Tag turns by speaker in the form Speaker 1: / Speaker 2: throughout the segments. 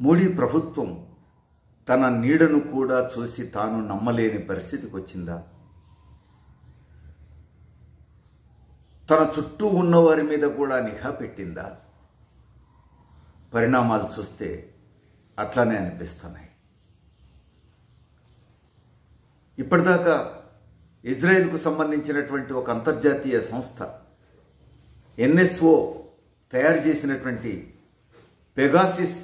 Speaker 1: మోడీ ప్రభుత్వం తన నీడను కూడా చూసి తాను నమ్మలేని పరిస్థితికి వచ్చిందా? తన చుట్టూ ఉన్నవారి మీద కూడా నిఘా పెట్టిందా? పరిణామాలు చూస్తే అట్లానే అనిపిస్తున్నాయి. ఇప్పటిదాకా ఇజ్రాయెల్కు సంబంధించినటువంటి ఒక అంతర్జాతీయ సంస్థ ఎన్ఎస్ఓ తయారు చేసినటువంటి పెగాసిస్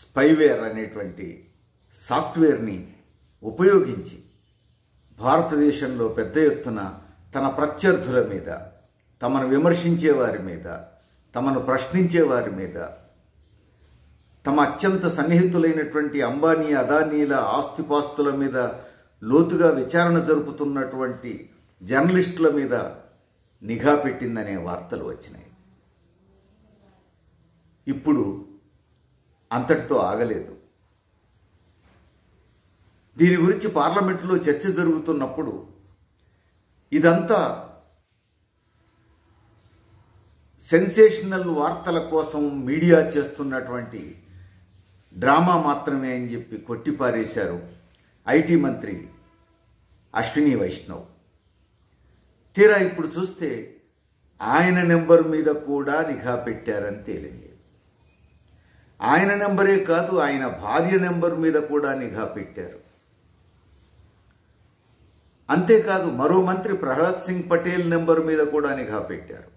Speaker 1: స్పైవేర్ అనేటువంటి సాఫ్ట్వేర్ని ఉపయోగించి భారతదేశంలో పెద్ద ఎత్తున తన ప్రత్యర్థుల మీద తమను విమర్శించే వారి మీద తమను ప్రశ్నించే వారి మీద తమ అత్యంత సన్నిహితులైనటువంటి అంబానీ అదానీల ఆస్తిపాస్తుల మీద లోతుగా విచారణ జరుపుతున్నటువంటి జర్నలిస్టుల మీద నిఘా పెట్టిందనే వార్తలు వచ్చినాయి. ఇప్పుడు అంతటితో ఆగలేదు. దీని గురించి పార్లమెంటులో చర్చ జరుగుతున్నప్పుడు ఇదంతా సెన్సేషనల్ వార్తల కోసం మీడియా చేస్తున్నటువంటి డ్రామా మాత్రమే అని చెప్పి కొట్టిపారేశారు ఐటీ మంత్రి అశ్విని వైష్ణవ్. తీరా ఇప్పుడు చూస్తే ఆయన నెంబర్ మీద కూడా నిఘా పెట్టారని తేలింది. ఆయన నెంబరే కాదు ఆయన భార్య నెంబర్ మీద కూడా నిఘా పెట్టారు. అంతేకాదు మరో మంత్రి ప్రహ్లాద్ సింగ్ పటేల్ నెంబర్ మీద కూడా నిఘా పెట్టారు.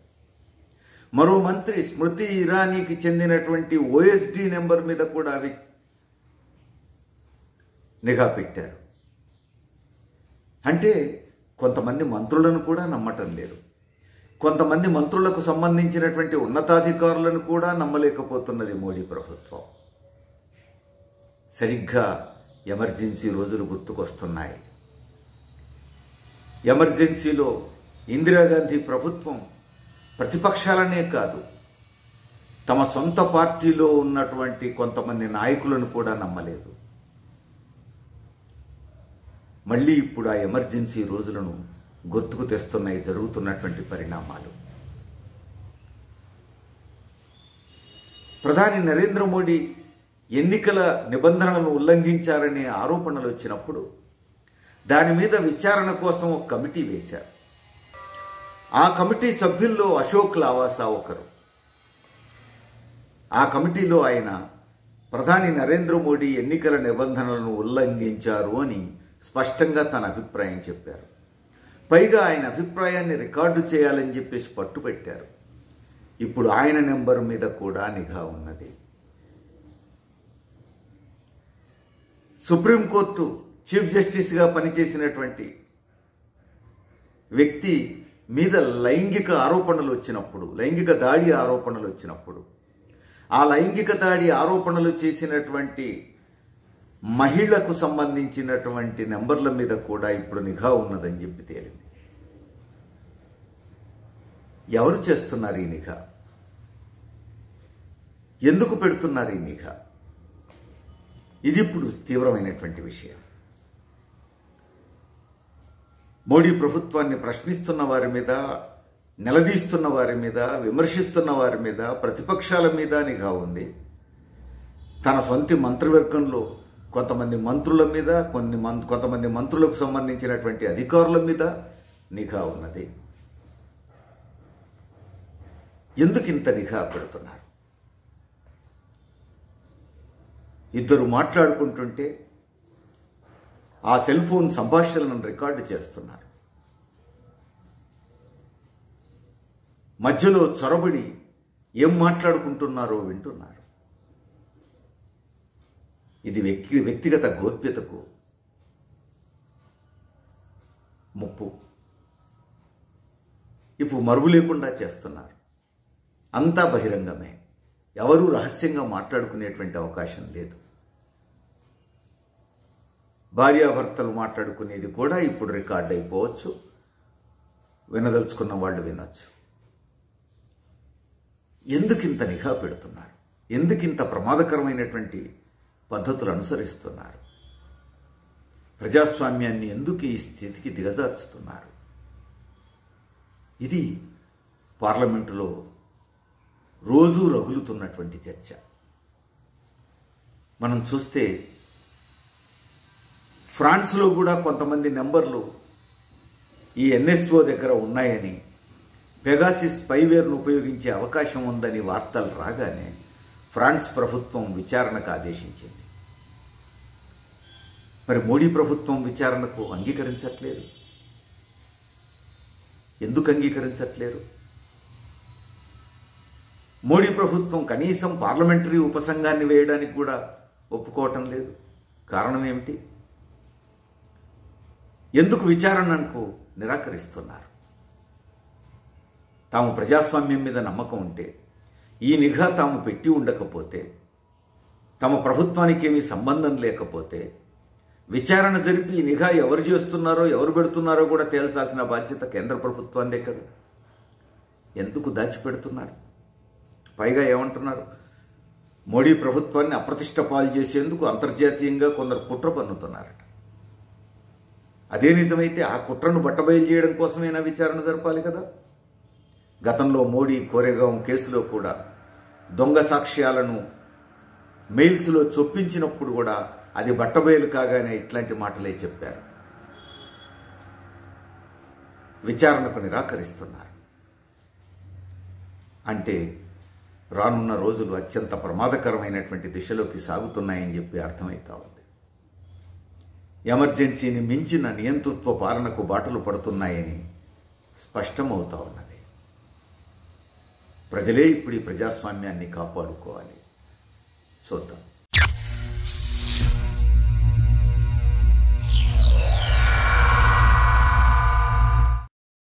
Speaker 1: మరో మంత్రి స్మృతి ఇరానీకి చెందినటువంటి ఓఎస్డి నెంబర్ మీద కూడా అవి నిఘా పెట్టారు. అంటే కొంతమంది మంత్రులను కూడా నమ్మటం లేదు. కొంతమంది మంత్రులకు సంబంధించినటువంటి ఉన్నతాధికారులను కూడా నమ్మలేకపోతున్నది మోడీ ప్రభుత్వం. సరిగ్గా ఎమర్జెన్సీ రోజులు గుర్తుకొస్తున్నాయి. ఎమర్జెన్సీలో ఇందిరాగాంధీ ప్రభుత్వం ప్రతిపక్షాలనే కాదు తమ సొంత పార్టీలో ఉన్నటువంటి కొంతమంది నాయకులను కూడా నమ్మలేదు. మళ్ళీ ఇప్పుడు ఆ ఎమర్జెన్సీ రోజులను గుర్తుకు తెస్తున్నాయి జరుగుతున్నటువంటి పరిణామాలు. ప్రధాని నరేంద్ర మోడీ ఎన్నికల నిబంధనలను ఉల్లంఘించారనే ఆరోపణలు వచ్చినప్పుడు దాని మీద విచారణ కోసం ఒక కమిటీ వేశారు. ఆ కమిటీ సభ్యుల్లో అశోక్ లావాసా ఒకరు. ఆ కమిటీలో ఆయన ప్రధాని నరేంద్ర మోడీ ఎన్నికల నిబంధనలను ఉల్లంఘించారు అని స్పష్టంగా తన అభిప్రాయం చెప్పారు. పైగా ఆయన అభిప్రాయాన్ని రికార్డు చేయాలని చెప్పేసి పట్టుపెట్టారు ఇప్పుడు ఆయన నెంబర్ మీద కూడా నిఘా ఉన్నది. సుప్రీంకోర్టు చీఫ్ జస్టిస్గా పనిచేసినటువంటి వ్యక్తి మీద లైంగిక ఆరోపణలు వచ్చినప్పుడు లైంగిక దాడి ఆరోపణలు వచ్చినప్పుడు ఆ లైంగిక దాడి ఆరోపణలు చేసినటువంటి మహిళకు సంబంధించినటువంటి నెంబర్ల మీద కూడా ఇప్పుడు నిఘా ఉన్నదని చెప్పి తేలింది. ఎవరు చేస్తున్నారు ఈ నిఘా? ఎందుకు పెడుతున్నారు ఈ నిఘా? ఇది ఇప్పుడు తీవ్రమైనటువంటి విషయం. మోడీ ప్రభుత్వాన్ని ప్రశ్నిస్తున్న వారి మీద నిలదీస్తున్న వారి మీద విమర్శిస్తున్న వారి మీద ప్రతిపక్షాల మీద నిఘా ఉంది. తన సొంత మంత్రివర్గంలో కొంతమంది మంత్రుల మీద కొన్ని మం- కొంతమంది మంత్రులకు సంబంధించినటువంటి అధికారుల మీద నిఘా ఉన్నది. ఎందుకు ఇంత నిఘా పెడుతున్నారు? ఇద్దరు మాట్లాడుకుంటుంటే ఆ సెల్ ఫోన్ సంభాషణలను రికార్డు చేస్తున్నారు. మధ్యలో చొరబడి ఏం మాట్లాడుకుంటున్నారో వింటున్నారు. ఇది వ్యక్తి వ్యక్తిగత గోప్యతకు ముప్పు. ఇప్పుడు మరుగు లేకుండా చేస్తున్నారు. అంతా బహిరంగమే. ఎవరూ రహస్యంగా మాట్లాడుకునేటువంటి అవకాశం లేదు. భార్యాభర్తలు మాట్లాడుకునేది కూడా ఇప్పుడు రికార్డ్ అయిపోవచ్చు. వినదలుచుకున్న వాళ్ళు వినొచ్చు. ఎందుకు ఇంత నిఘా పెడుతున్నారు? ఎందుకు ఇంత ప్రమాదకరమైనటువంటి పద్ధతులు అనుసరిస్తున్నారు? ప్రజాస్వామ్యాన్ని ఎందుకు ఈ స్థితికి దిగజార్చుతున్నారు? ఇది పార్లమెంటులో రోజూ రగులుతున్నటువంటి చర్చ. మనం చూస్తే ఫ్రాన్స్లో కూడా కొంతమంది నెంబర్లు ఈ ఎన్ఎస్ఓ దగ్గర ఉన్నాయని పెగాసిస్ స్పైవేర్ను ఉపయోగించే అవకాశం ఉందని వార్తలు రాగానే ఫ్రాన్స్ ప్రభుత్వం విచారణకు ఆదేశించింది. మరి మోడీ ప్రభుత్వం విచారణకు అంగీకరించట్లేదు. ఎందుకు అంగీకరించట్లేరు మోడీ ప్రభుత్వం కనీసం పార్లమెంటరీ ఉపసంఘాన్ని వేయడానికి కూడా ఒప్పుకోవటం లేదు. కారణం ఏమిటి? ఎందుకు విచారణకు నిరాకరిస్తున్నారు? తాము ప్రజాస్వామ్యం మీద నమ్మకం ఉంటే ఈ నిఘా తాము పెట్టి ఉండకపోతే తమ ప్రభుత్వానికి ఏమీ సంబంధం లేకపోతే విచారణ జరిపి ఈ నిఘా ఎవరు చేస్తున్నారో ఎవరు పెడుతున్నారో కూడా తేల్చాల్సిన బాధ్యత కేంద్ర ప్రభుత్వాన్నే కదా. ఎందుకు దాచిపెడుతున్నారు? పైగా ఏమంటున్నారు? మోడీ ప్రభుత్వాన్ని అప్రతిష్ట పాలు చేసేందుకు అంతర్జాతీయంగా కొందరు కుట్ర పన్నుతున్నారట. అదే నిజమైతే ఆ కుట్రను బట్టబయలు చేయడం కోసమైనా విచారణ జరపాలి కదా? గతంలో మోడీ కోరేగాం కేసులో కూడా దొంగ సాక్ష్యాలను మెయిల్స్లో చొప్పించినప్పుడు కూడా అది బట్టబయలు కాగానే ఇట్లాంటి మాటలే చెప్పారు. విచారణకు నిరాకరిస్తున్నారు. అంటే రానున్న రోజులు అత్యంత ప్రమాదకరమైనటువంటి దిశలోకి సాగుతున్నాయని చెప్పి అర్థమవుతా ఉంది. ఎమర్జెన్సీని మించిన నియంతృత్వ పాలనకు బాటలు పడుతున్నాయని స్పష్టమవుతా ఉన్నది. ప్రజలే ఇప్పుడు ఈ ప్రజాస్వామ్యాన్ని కాపాడుకోవాలి. చూద్దాం.